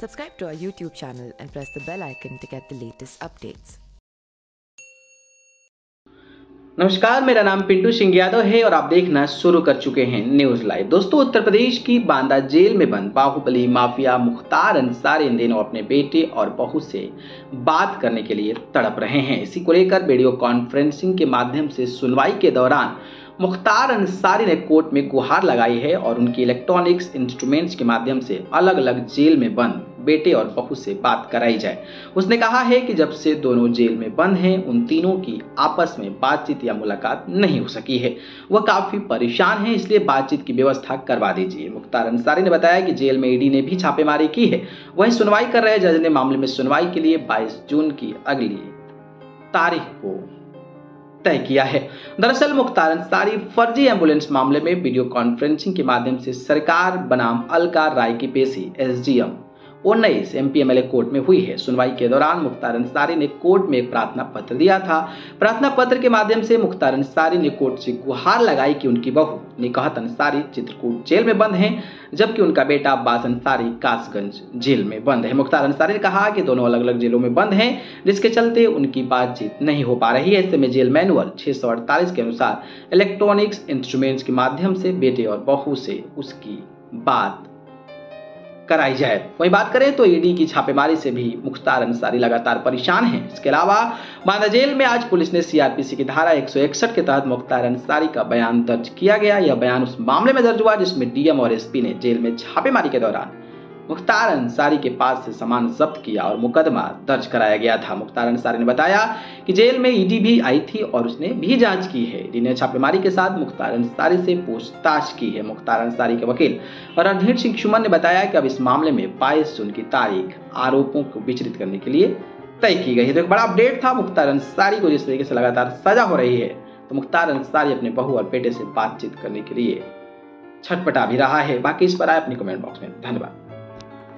Subscribe to our YouTube channel and press the bell icon to get the latest updates. नमस्कार, मेरा नाम पिंटू सिंह यादव है और आप देखना शुरू कर चुके हैं न्यूज़ लाइव दोस्तों, उत्तर प्रदेश की बांदा जेल में बंद बाहुबली माफिया मुख्तार अंसारी इन दिनों अपने बेटे और बहू से बात करने के लिए तड़प रहे हैं इसी को लेकर वीडियो कॉन्फ्रेंसिंग के माध्यम से सुनवाई के दौरान मुख्तार अंसारी ने कोर्ट में गुहार लगाई है और उनकी इलेक्ट्रॉनिक्स इंस्ट्रूमेंट्स के माध्यम से अलग अलग जेल में बंद बेटे और बहू से बात कराई जाए। उसने कहा है कि जब से दोनों जेल में बंद हैं, उन तीनों की आपस में बातचीत या मुलाकात नहीं हो सकी है। वह काफ़ी परेशान है, इसलिए बातचीत की व्यवस्था करवा दीजिए। मुख्तार अंसारी ने बताया कि जेल में ईडी ने भी छापेमारी की है। वहीं सुनवाई कर रहे जज ने मामले में सुनवाई के लिए बाईस जून की अगली तारीख को तय किया है। दरअसल मुख्तार अंसारी फर्जी एंबुलेंस मामले में वीडियो कॉन्फ्रेंसिंग के माध्यम से सरकार बनाम अलका राय की पेशी, एसडीएम उन्नीस एमपीएमएलए कोर्ट में हुई है। सुनवाई के दौरान मुख्तार अंसारी ने कोर्ट में एक प्रार्थना पत्र दिया था। प्रार्थना पत्र के माध्यम से मुख्तार अंसारी ने कोर्ट से गुहार लगाई कि उनकी बहू निकाहत अंसारी चित्रकूट जेल में बंद हैं, जबकि उनका बेटा अब्बास अंसारी कासगंज जेल में बंद है। मुख्तार अंसारी ने कहा कि दोनों अलग अलग जेलों में बंद हैं, जिसके चलते उनकी बातचीत नहीं हो पा रही है। ऐसे में जेल मैनुअल छह सौ अड़तालीस के अनुसार इलेक्ट्रॉनिक्स इंस्ट्रूमेंट्स के माध्यम से बेटे और बहू से उसकी बात कराई जाए। वही बात करें तो ईडी की छापेमारी से भी मुख्तार अंसारी लगातार परेशान हैं। इसके अलावा बांदा जेल में आज पुलिस ने सीआरपीसी की धारा 161 के तहत मुख्तार अंसारी का बयान दर्ज किया गया। यह बयान उस मामले में दर्ज हुआ जिसमें डीएम और एसपी ने जेल में छापेमारी के दौरान मुख्तार अंसारी के पास से सामान जब्त किया और मुकदमा दर्ज कराया गया था। मुख्तार अंसारी ने बताया कि जेल में ईडी भी आई थी और उसने भी जाँच की है। ईडी ने छापेमारी के साथ मुख्तार अंसारी से पूछताछ की है। मुख्तार अंसारी के वकील रणधीर सिंह सुमन ने बताया कि अब इस मामले में बाईस जून की तारीख आरोपों को विचलित करने के लिए तय की गई है। तो एक बड़ा अपडेट था मुख्तार अंसारी को, जिस तरीके से लगातार सजा हो रही है। तो मुख्तार अंसारी अपने बहू और बेटे से बातचीत करने के लिए छटपटा भी रहा है। बाकी इस पर आए अपनी कमेंट बॉक्स में। धन्यवाद।